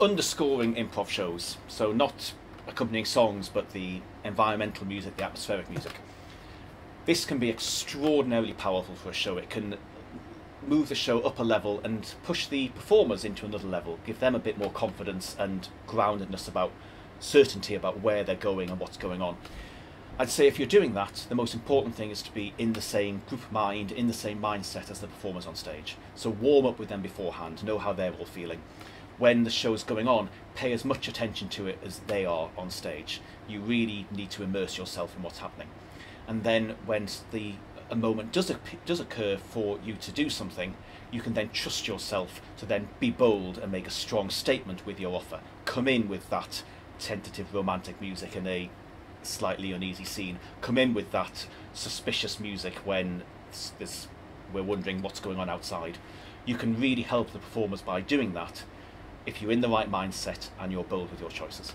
underscoring improv shows, so not accompanying songs, but the environmental music, the atmospheric music. This can be extraordinarily powerful for a show. It can move the show up a level and push the performers into another level, give them a bit more confidence and groundedness about certainty about where they're going and what's going on. I'd say if you're doing that, the most important thing is to be in the same group mind, in the same mindset as the performers on stage. So warm up with them beforehand, know how they're all feeling. When the show's going on, pay as much attention to it as they are on stage. You really need to immerse yourself in what's happening. And then when the a moment does does occur for you to do something, you can then trust yourself to then be bold and make a strong statement with your offer. Come in with that tentative romantic music and a slightly uneasy scene come in with that suspicious music when this, we're wondering what's going on outside. You can really help the performers by doing that if you're in the right mindset and you're bold with your choices.